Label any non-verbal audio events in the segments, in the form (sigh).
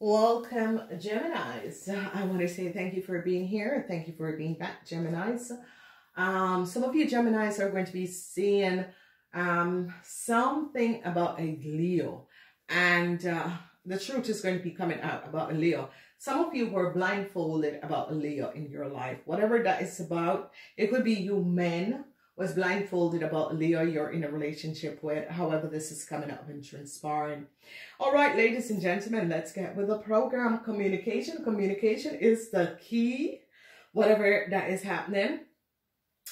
Welcome, Geminis. I want to say thank you for being here. Thank you for being back, Geminis. Um, some of you Geminis are going to be seeing um, something about a Leo. And uh, the truth is going to be coming out about a Leo. Some of you were blindfolded about a Leo in your life. Whatever that is about, it could be you men was blindfolded about Leo you're in a relationship with. However, this is coming up and transpiring. All right, ladies and gentlemen, let's get with the program. Communication. Communication is the key. Whatever that is happening,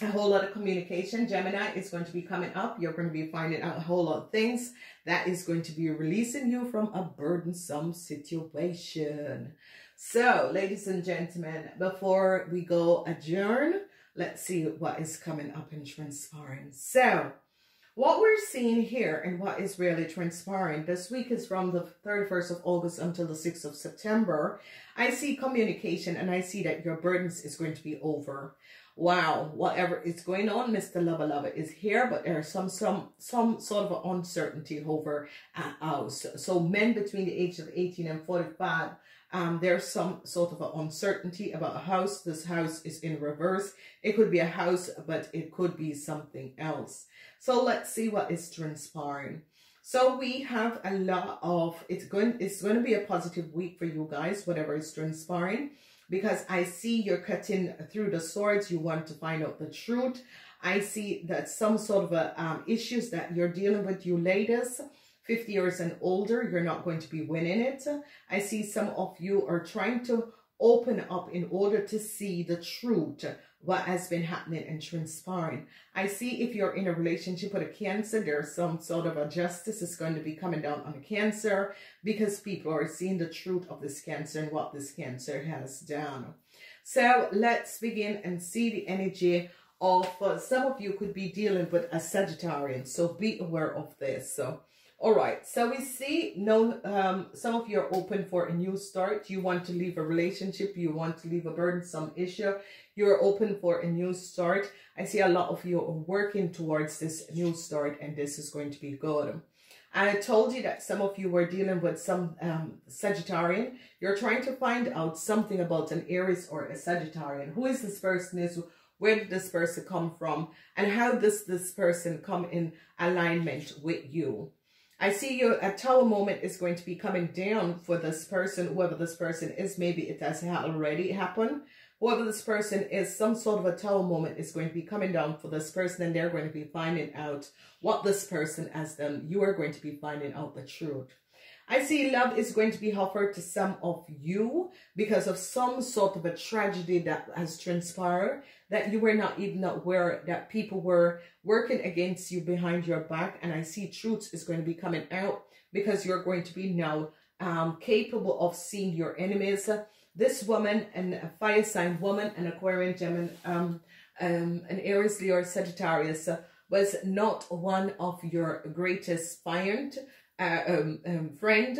a whole lot of communication. Gemini is going to be coming up. You're going to be finding out a whole lot of things that is going to be releasing you from a burdensome situation. So, ladies and gentlemen, before we go adjourn, let's see what is coming up and transpiring. So, what we're seeing here and what is really transpiring this week is from the 31st of August until the 6th of September. I see communication and I see that your burdens is going to be over. Wow, whatever is going on, Mr. Lover Lover is here, but there's some some some sort of uncertainty over house. So men between the age of 18 and 45 um, there's some sort of uncertainty about a house. This house is in reverse. It could be a house, but it could be something else. So let's see what is transpiring. So we have a lot of, it's going, it's going to be a positive week for you guys, whatever is transpiring, because I see you're cutting through the swords. You want to find out the truth. I see that some sort of a, um, issues that you're dealing with, you ladies, 50 years and older, you're not going to be winning it. I see some of you are trying to open up in order to see the truth, what has been happening and transpiring. I see if you're in a relationship with a cancer, there's some sort of a justice is going to be coming down on cancer because people are seeing the truth of this cancer and what this cancer has done. So let's begin and see the energy of uh, some of you could be dealing with a Sagittarian. So be aware of this. So all right, so we see no, um, some of you are open for a new start. You want to leave a relationship. You want to leave a burdensome issue. You're open for a new start. I see a lot of you are working towards this new start and this is going to be good. I told you that some of you were dealing with some um, Sagittarian. You're trying to find out something about an Aries or a Sagittarian. Who is this person is, where did this person come from, and how does this person come in alignment with you? I see your a tower moment is going to be coming down for this person, whoever this person is. Maybe it has already happened. Whoever this person is, some sort of a tower moment is going to be coming down for this person and they're going to be finding out what this person has done. You are going to be finding out the truth. I see love is going to be offered to some of you because of some sort of a tragedy that has transpired that you were not even aware that people were working against you behind your back. And I see truth is going to be coming out because you're going to be now um, capable of seeing your enemies. This woman, and a fire sign woman, an Aquarian Gemini, um, um, an Aries, Leo, Sagittarius, was not one of your greatest uh, um, um, friend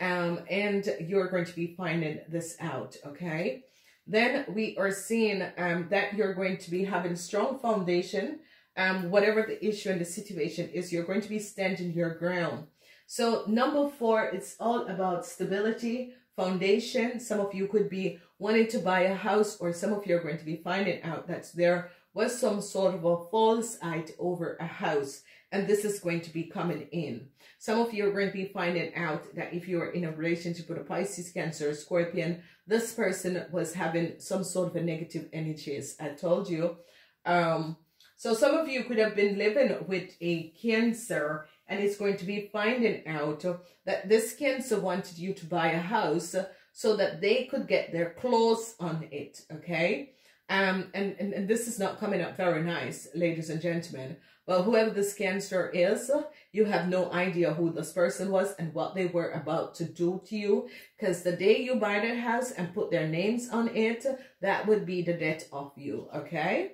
um, and you're going to be finding this out, okay? Then we are seeing um, that you're going to be having strong foundation. Um, whatever the issue and the situation is, you're going to be standing your ground. So number four, it's all about stability, foundation. Some of you could be wanting to buy a house or some of you are going to be finding out that there was some sort of a false light over a house and this is going to be coming in. Some of you are going to be finding out that if you're in a relationship with a Pisces, Cancer, Scorpion, this person was having some sort of a negative energies. I told you. Um, so some of you could have been living with a Cancer and it's going to be finding out that this Cancer wanted you to buy a house so that they could get their claws on it, okay? Um, and, and, and this is not coming up very nice, ladies and gentlemen. Well, whoever this cancer is, you have no idea who this person was and what they were about to do to you. Because the day you buy that house and put their names on it, that would be the death of you, okay?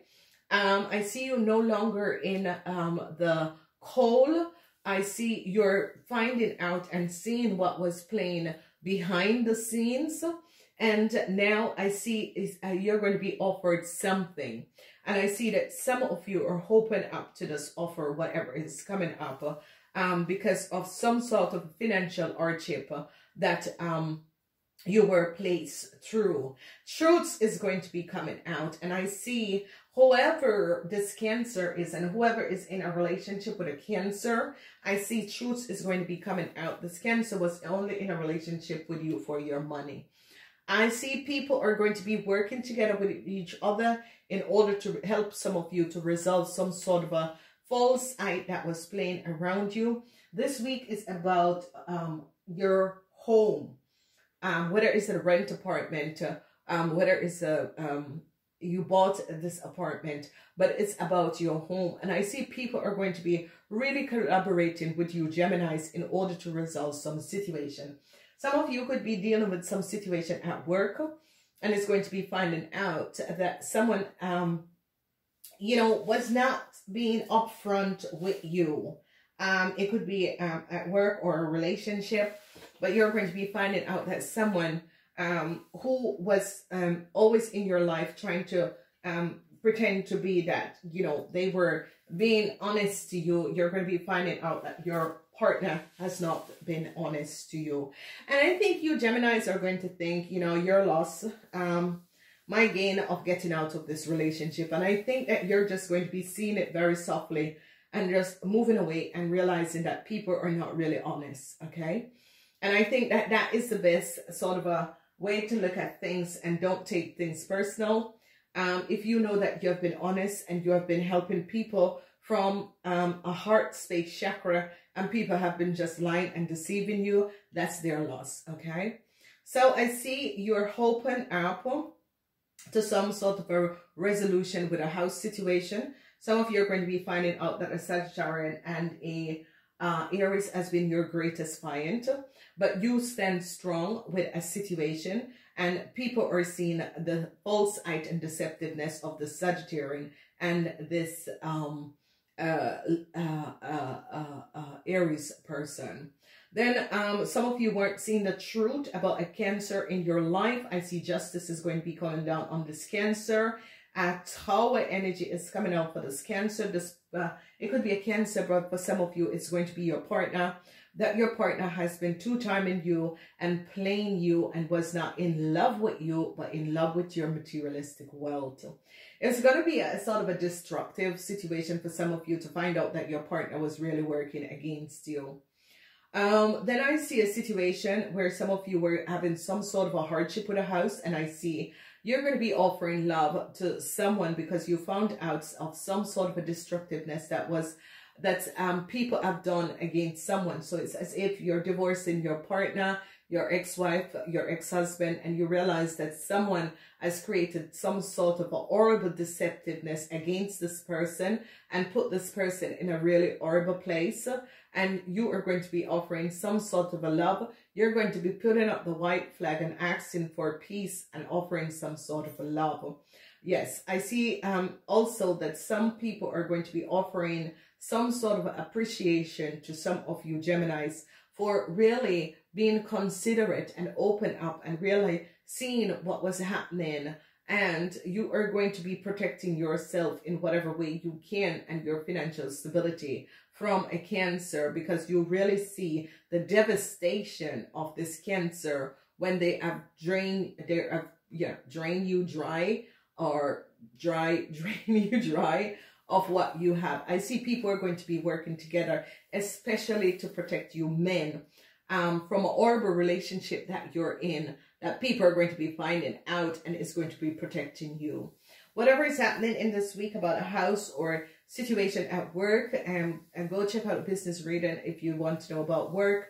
Um, I see you no longer in um, the coal. I see you're finding out and seeing what was playing behind the scenes. And now I see is uh, you're going to be offered something. And I see that some of you are hoping up to this offer, whatever is coming up, um, because of some sort of financial hardship that um, you were placed through. Truths is going to be coming out. And I see whoever this cancer is and whoever is in a relationship with a cancer, I see truths is going to be coming out. This cancer was only in a relationship with you for your money. I see people are going to be working together with each other in order to help some of you to resolve some sort of a false eye that was playing around you. This week is about um, your home um, whether it's a rent apartment, uh, um, whether it's a um, you bought this apartment, but it's about your home. And I see people are going to be really collaborating with you, Geminis, in order to resolve some situation. Some of you could be dealing with some situation at work, and it's going to be finding out that someone, um, you know, was not being upfront with you. Um, it could be um, at work or a relationship but you're going to be finding out that someone um, who was um, always in your life trying to um, pretend to be that, you know, they were being honest to you, you're going to be finding out that your partner has not been honest to you. And I think you Geminis are going to think, you know, your loss, um, my gain of getting out of this relationship. And I think that you're just going to be seeing it very softly and just moving away and realizing that people are not really honest, okay? And I think that that is the best sort of a way to look at things and don't take things personal. Um, if you know that you have been honest and you have been helping people from um, a heart space chakra and people have been just lying and deceiving you, that's their loss, okay? So I see you're hoping up to some sort of a resolution with a house situation. Some of you are going to be finding out that a Sagittarian and a uh, Aries has been your greatest client but you stand strong with a situation and people are seeing the false height and deceptiveness of the Sagittarian and this um, uh, uh, uh, uh, Aries person. Then um, some of you weren't seeing the truth about a cancer in your life. I see justice is going to be coming down on this cancer. A Tower energy is coming out for this cancer. This uh, It could be a cancer, but for some of you, it's going to be your partner that your partner has been two-timing you and playing you and was not in love with you, but in love with your materialistic wealth. It's going to be a sort of a destructive situation for some of you to find out that your partner was really working against you. Um, then I see a situation where some of you were having some sort of a hardship with a house and I see you're going to be offering love to someone because you found out of some sort of a destructiveness that was that um, people have done against someone. So it's as if you're divorcing your partner, your ex-wife, your ex-husband, and you realize that someone has created some sort of a horrible deceptiveness against this person and put this person in a really horrible place. And you are going to be offering some sort of a love. You're going to be putting up the white flag and asking for peace and offering some sort of a love. Yes, I see um, also that some people are going to be offering some sort of appreciation to some of you Geminis for really being considerate and open up and really seeing what was happening. And you are going to be protecting yourself in whatever way you can and your financial stability from a cancer because you really see the devastation of this cancer when they have drained they have yeah drain you dry or dry (laughs) drain you dry of what you have. I see people are going to be working together, especially to protect you men um, from an horrible relationship that you're in, that people are going to be finding out and is going to be protecting you. Whatever is happening in this week about a house or situation at work, um, and go check out business reading if you want to know about work.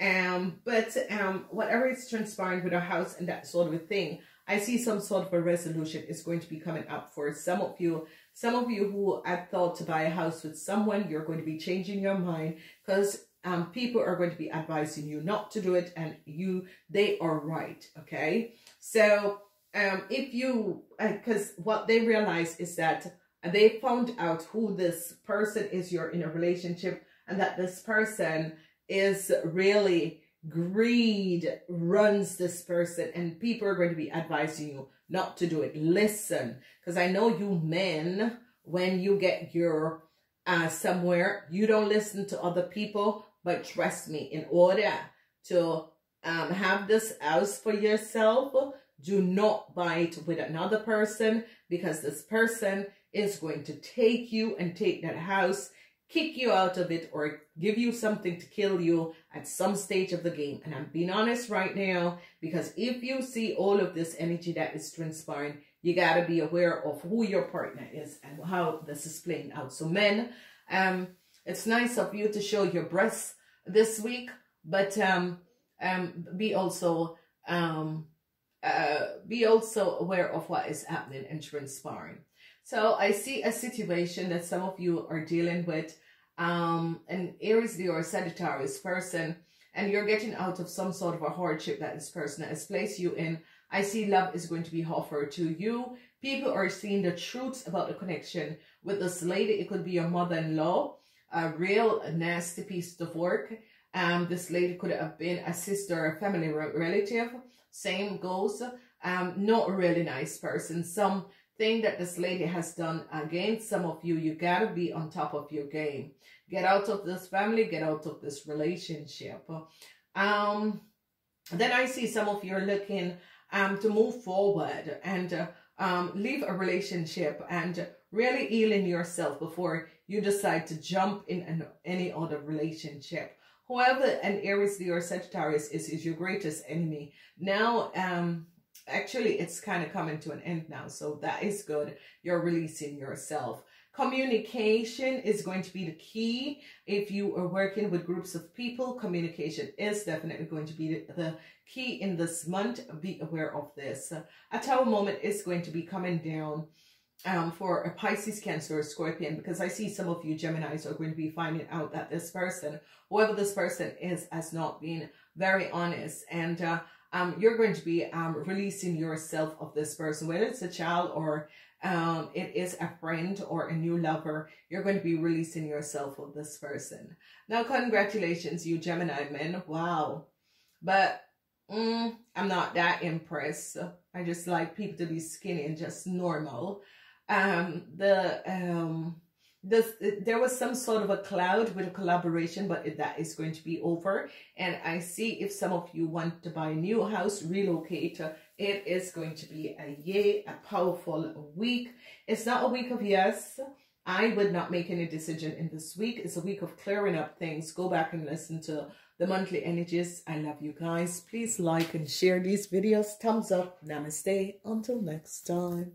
Um, but um, whatever is transpiring with a house and that sort of a thing, I see some sort of a resolution is going to be coming up for some of you some of you who had thought to buy a house with someone, you're going to be changing your mind because um, people are going to be advising you not to do it and you, they are right, okay? So um, if you, because uh, what they realize is that they found out who this person is you're in a relationship and that this person is really greed runs this person and people are going to be advising you not to do it. Listen, because I know you men, when you get your uh, somewhere, you don't listen to other people, but trust me, in order to um, have this house for yourself. Do not buy it with another person because this person is going to take you and take that house, kick you out of it, or give you something to kill you at some stage of the game. And I'm being honest right now because if you see all of this energy that is transpiring, you got to be aware of who your partner is and how this is playing out. So men, um, it's nice of you to show your breasts this week, but um, um, be also um, uh, be also aware of what is happening and transpiring. So I see a situation that some of you are dealing with, um, an Aries Leo or Sagittarius person, and you're getting out of some sort of a hardship that this person has placed you in. I see love is going to be offered to you. People are seeing the truths about the connection with this lady. It could be your mother-in-law, a real nasty piece of work. Um, this lady could have been a sister, a family relative. Same goes. Um, not a really nice person. Something that this lady has done against some of you. You gotta be on top of your game. Get out of this family. Get out of this relationship. Um, then I see some of you are looking um, to move forward and uh, um, leave a relationship and really healing yourself before you decide to jump in an, any other relationship. Whoever an Aries, Leo, or Sagittarius is, is your greatest enemy. Now, um, actually, it's kind of coming to an end now. So that is good. You're releasing yourself. Communication is going to be the key. If you are working with groups of people, communication is definitely going to be the, key in this month. Be aware of this. A tower moment is going to be coming down um, for a Pisces, Cancer, or Scorpion, because I see some of you Geminis are going to be finding out that this person, whoever this person is, has not been very honest. And uh, um, you're going to be um, releasing yourself of this person, whether it's a child or um, it is a friend or a new lover, you're going to be releasing yourself of this person. Now, congratulations, you Gemini men. Wow. But mm, I'm not that impressed. I just like people to be skinny and just normal um, the um, this, uh, there was some sort of a cloud with a collaboration, but that is going to be over. And I see if some of you want to buy a new house, relocate, uh, it is going to be a yay, a powerful week. It's not a week of yes. I would not make any decision in this week. It's a week of clearing up things. Go back and listen to the monthly energies. I love you guys. Please like and share these videos. Thumbs up. Namaste. Until next time.